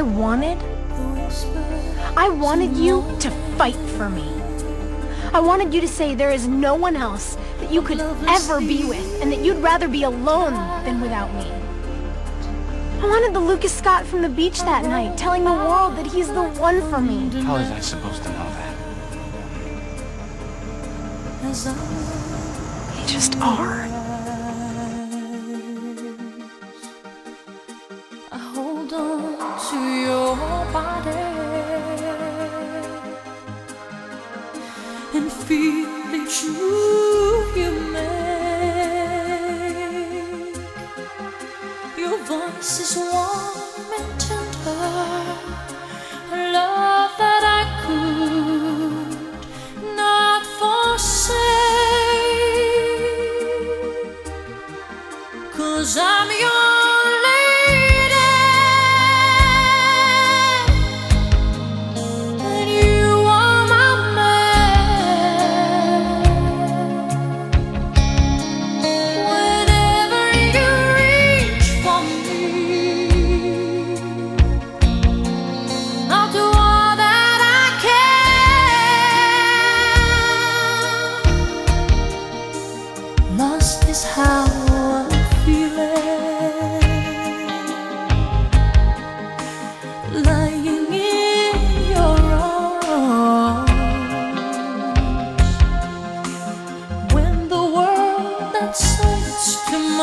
I wanted? I wanted you to fight for me. I wanted you to say there is no one else that you could ever be with and that you'd rather be alone than without me. I wanted the Lucas Scott from the beach that night telling the world that he's the one for me. How was I supposed to know that? You just are. And feel each move you make. Your voice is warm and tender, a love that I could not forsake. Cause I'm your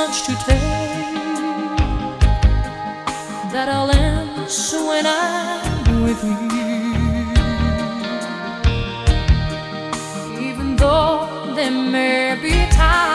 much to take, that I'll answer when I'm with you. Even though there may be times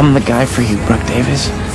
I'm the guy for you, Brooke Davis.